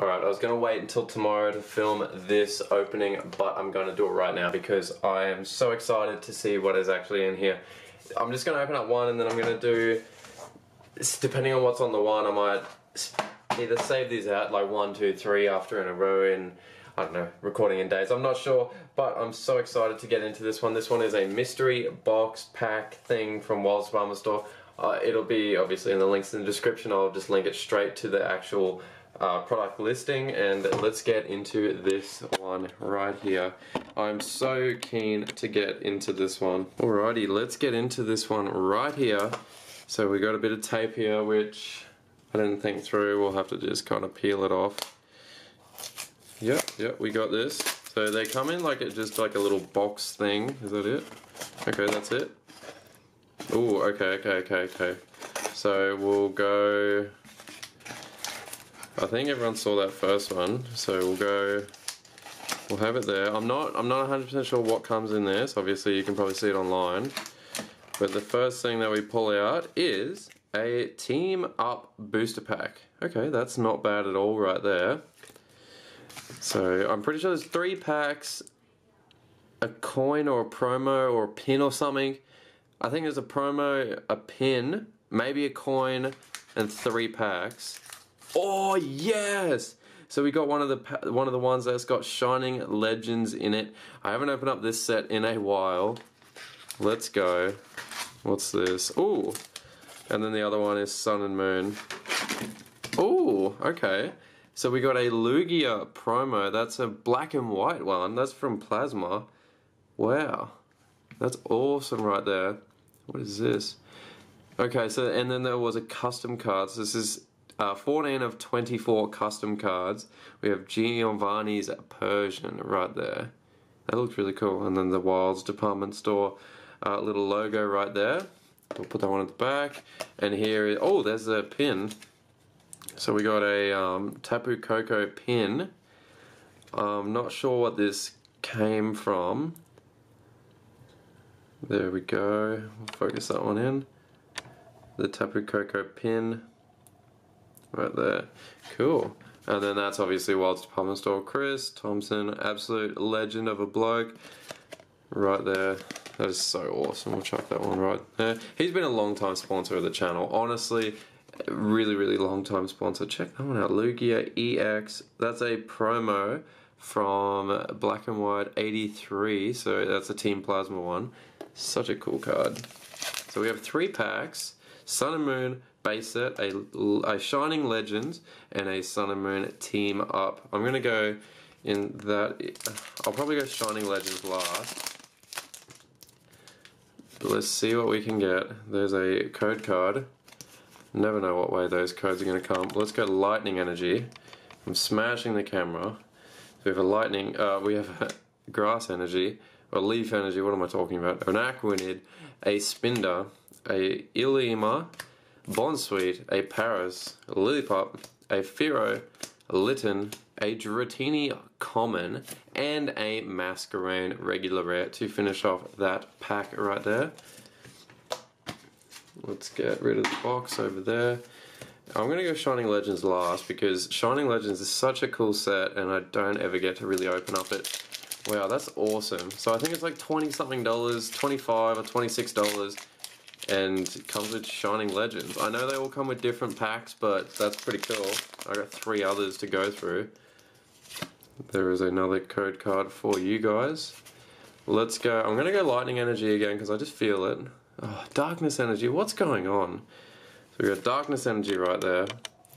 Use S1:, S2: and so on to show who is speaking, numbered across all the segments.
S1: Alright, I was going to wait until tomorrow to film this opening, but I'm going to do it right now because I am so excited to see what is actually in here. I'm just going to open up one and then I'm going to do, depending on what's on the one, I might either save these out like one, two, three after in a row in, I don't know, recording in days. I'm not sure, but I'm so excited to get into this one. This one is a mystery box pack thing from Wilds Department Store. Uh, it'll be obviously in the links in the description. I'll just link it straight to the actual uh, product listing and let's get into this one right here. I'm so keen to get into this one. Alrighty, let's get into this one right here. So we got a bit of tape here which I didn't think through. We'll have to just kind of peel it off. Yep, yep, we got this. So they come in like it just like a little box thing. Is that it? Okay, that's it. Oh, okay, okay, okay, okay. So we'll go I think everyone saw that first one, so we'll go, we'll have it there. I'm not, I'm not 100% sure what comes in this, obviously you can probably see it online. But the first thing that we pull out is a Team Up booster pack. Okay, that's not bad at all right there. So I'm pretty sure there's three packs, a coin or a promo or a pin or something. I think there's a promo, a pin, maybe a coin, and three packs. Oh yes! So we got one of the one of the ones that's got Shining Legends in it. I haven't opened up this set in a while. Let's go. What's this? Ooh. And then the other one is Sun and Moon. Ooh, okay. So we got a Lugia promo. That's a black and white one. That's from Plasma. Wow. That's awesome right there. What is this? Okay, so and then there was a custom cards. This is uh, 14 of 24 custom cards. We have Giovanni's Persian right there. That looks really cool. And then the Wilds department store uh, little logo right there. We'll put that one at the back. And here, is, oh, there's a pin. So we got a um, Tapu Koko pin. I'm not sure what this came from. There we go. focus that one in. The Tapu Koko pin right there. Cool. And then that's obviously Wilds Department Store. Chris Thompson, absolute legend of a bloke. Right there. That is so awesome. We'll chuck that one right there. He's been a long time sponsor of the channel. Honestly, really, really long time sponsor. Check that one out. Lugia EX. That's a promo from Black and White 83. So that's a Team Plasma one. Such a cool card. So we have three packs. Sun and Moon, base set, a, a Shining Legends, and a Sun and Moon team up. I'm going to go in that, I'll probably go Shining Legends last. But let's see what we can get. There's a code card. Never know what way those codes are going to come. Let's go Lightning Energy. I'm smashing the camera. So we have a Lightning, uh, we have a Grass Energy, or Leaf Energy, what am I talking about? An Araquanid, a Spinda, a Ilima, Bounsweet, a Paras, a Lillipup, a Fearow, a Litten, a Dratini Common, and a Masquerain Regular Rare to finish off that pack right there. Let's get rid of the box over there. I'm going to go Shining Legends last because Shining Legends is such a cool set and I don't ever get to really open up it. Wow, that's awesome. So I think it's like 20 something dollars, 25 or 26 dollars and it comes with Shining Legends. I know they all come with different packs, but that's pretty cool. I got three others to go through. There is another code card for you guys. Let's go. I'm going to go Lightning Energy again because I just feel it. Oh, Darkness Energy, what's going on? So we got Darkness Energy right there.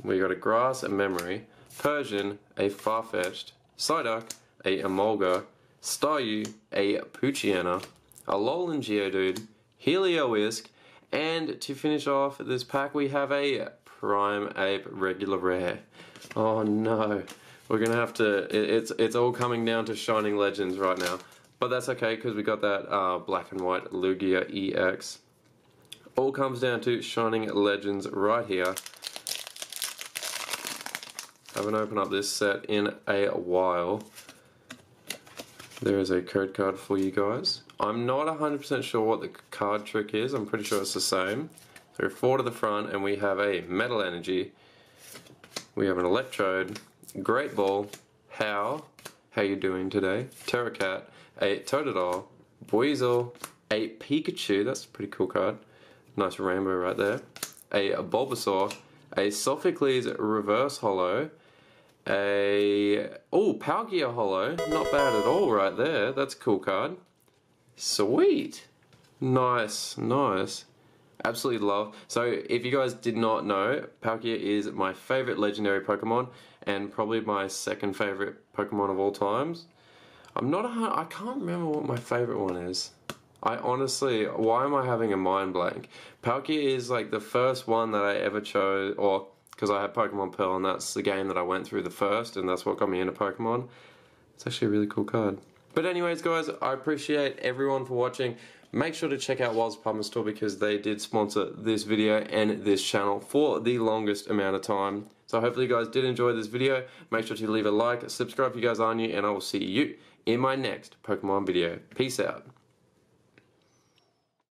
S1: We got a Grass, a Memory, Persian, a Farfetch'd, Psyduck, a Emolga, Staryu, a Poochyena, a Alolan Geodude, Heliolisk, and to finish off this pack, we have a Primeape regular rare. Oh no. We're gonna have to, it's, it's all coming down to Shining Legends right now. But that's okay, because we got that uh, black and white Lugia EX. All comes down to Shining Legends right here. Haven't opened up this set in a while. There is a code card for you guys. I'm not 100% sure what the card trick is. I'm pretty sure it's the same. So four to the front and we have a Metal Energy. We have an Electrode, Great Ball, How, How you doing today? Terracat, a Totodile, Buizel, a Pikachu, that's a pretty cool card. Nice rainbow right there. A Bulbasaur, a Sophocles Reverse Holo, a oh Palkia Holo. not bad at all right there. That's a cool card. Sweet, nice, nice. Absolutely love. So if you guys did not know, Palkia is my favorite legendary Pokemon and probably my second favorite Pokemon of all times. I'm not a, I can't remember what my favorite one is. I honestly, why am I having a mind blank? Palkia is like the first one that I ever chose, or because I had Pokemon Pearl and that's the game that I went through the first and that's what got me into Pokemon. It's actually a really cool card. But anyways guys, I appreciate everyone for watching. Make sure to check out Wild's Department Store because they did sponsor this video and this channel for the longest amount of time. So hopefully you guys did enjoy this video. Make sure to leave a like, subscribe if you guys are new, and I will see you in my next Pokemon video. Peace out.